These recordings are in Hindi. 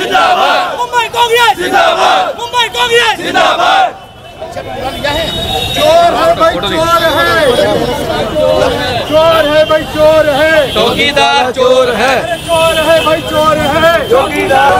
जिंदाबाद। मुंबई कांग्रेस। जिंदाबाद। मुंबई कांग्रेस। जिंदाबाद। चोर है भाई चोर है। चोर है भाई चोर है। चौकीदार चोर है। चोर है भाई चोर है। चौकीदार।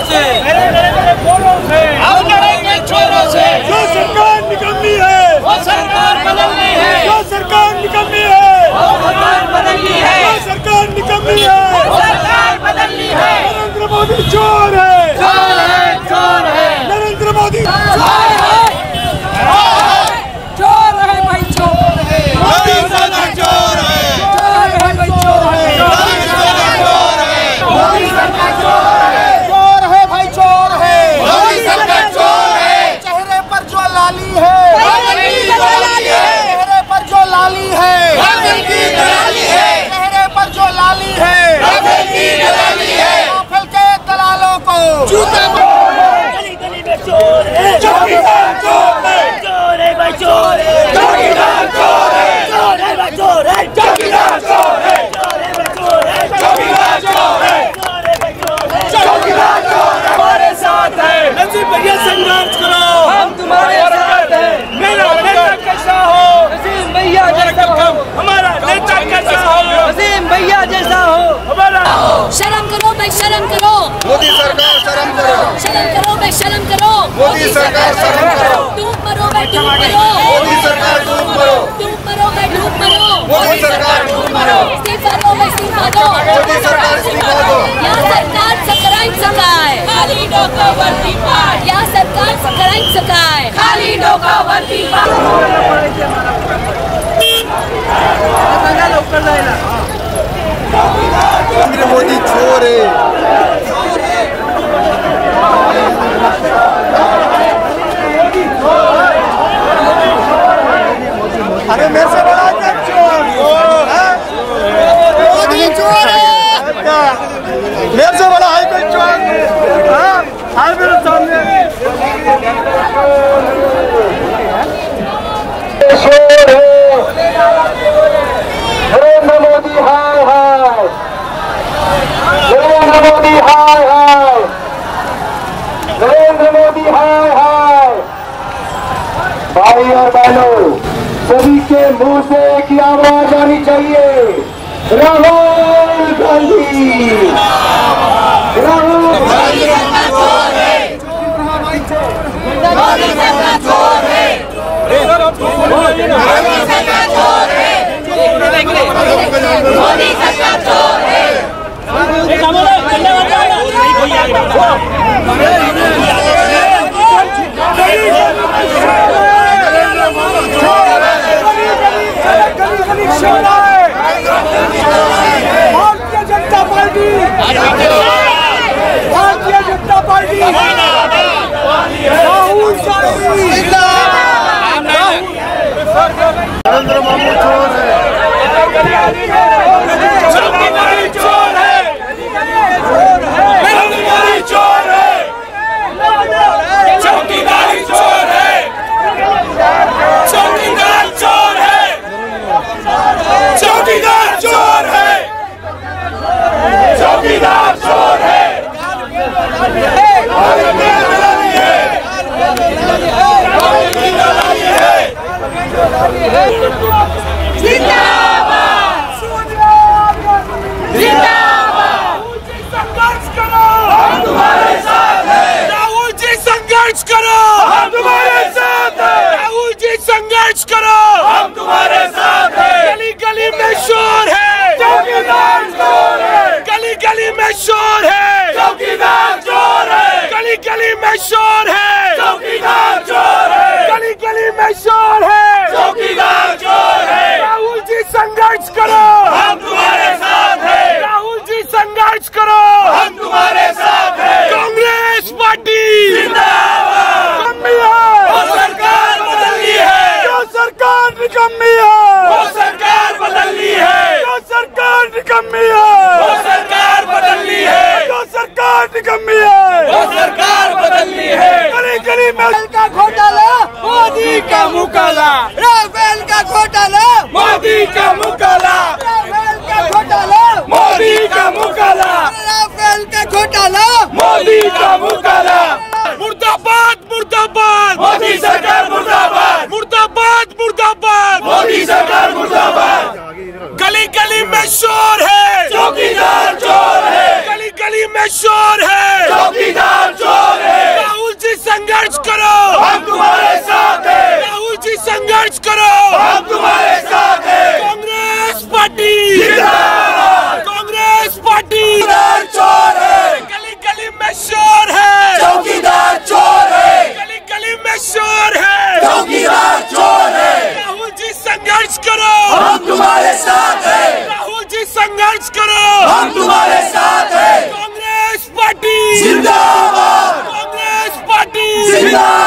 चोरों से। हम लड़ेंगे छोरों से। जो सरकार निकलनी है। वो सरकार बदलनी है। जो सरकार निकलनी है। वो सरकार बदलनी है। जो सरकार निकलनी है। वो सरकार बदलनी है। नरेंद्र मोदी चोर है चोर है चोर है नरेंद्र मोदी चोर है भाई चोर है मोदी सरकार चोर है चोर है भाई चोर है चोर है भाई चोर है मोदी सरकार चोर है चेहरे पर जो लाली है रावण की दलाली है चेहरे पर जो लाली है रावण की दलाली है। चेहरे पर जो लाली है। रावण की दलाली है। राफेल के दलालों को जूता गली गली में चोर है चौकीदार चोर है चोर है भाई चोर है चौकीदार चोर है चोर है भाई चोर है चौकीदार चोर है चोर है भाई चोर है चौकीदार चोर है चोर है भाई चोर है चौकीदार चोर है हमारे साथ है नसीब भैया संघर्ष करो हम तुम्हारे साथ हैं मेरा नेता कैसा हो नसीम भैया जैसा हो हमारा नेता कैसा हो नसीम भैया जैसा हो हमारा शर्म करो मोदी सरकार शर्म करो शर्म करो भाई शर्म करो मोदी सरकार शर्म करो डूब मरो भाई डूब मरो मोदी सरकार डूब मरो डूब मरो भाई डूब मरो मोदी सरकार डूब मरो इस्तीफा दो भाई इस्तीफा दो मोदी सरकार इस्तीफा दो या सरकार सकराई सकाय खाली डोका वर्दी पाय या सरकार सकराई सकाय खाली डोका वर्दी पाय नरेंद्र मोदी चोर है अरे मेरे से बड़ा क्या चोर हाँ? मोदी चोर है मेरे से बड़ा है कोई चोर हाँ? हाय मेरे सामने चोर है नरेंद्र मोदी हाय हाय नरेंद्र मोदी हाय हाय नरेंद्र मोदी हाय हाय भाई और बहनों सभी के मुँह से एक ही आवाज़ आनी चाहिए। राहुल गांधी। राहुल गांधी भारतीय जनता पार्टी भारतीय जनता पार्टी राहुल गांधी नरेंद्र मोदी चोर है चौकीदारी चोर है चौकीदारी चोर है चौकीदारी चोर है चौकीदार चोर है चौकीदार चोर है चौकीदार चोर है भारत की दलाली है भारत की दलाली है संघर्ष करो हम तुम्हारे साथ हैं राहुल जी संघर्ष करो। हम तुम्हारे साथ हैं। राहुल जी संघर्ष करो। हम तुम्हारे साथ हैं। गली गली में शोर है। निकम्मी है। वो सरकार बदलनी है। जो सरकार निकम्मी है। वो सरकार बदलनी है। जो सरकार निकम्मी है। वो सरकार बदलनी है। गली गली में का घोटाला मोदी का मुकाला राफेल का घोटाला। मोदी का मुकाला राफेल का घोटाला। मोदी का मुकाला राफेल का घोटाला। मोदी का मुकाला मुर्दाबाद मुर्दाबाद। मोदी सरकार मुर्दाबाद। मुर्दाबाद। मुर्दाबाद। मोदी सरकार मुर्दाबाद। गली गली में शोर है। चौकीदार चोर है। गली गली में शोर है। चौकीदार हम तुम्हारे साथ हैं। कांग्रेस पार्टी। जिंदाबाद। कांग्रेस पार्टी। जिंदाबाद।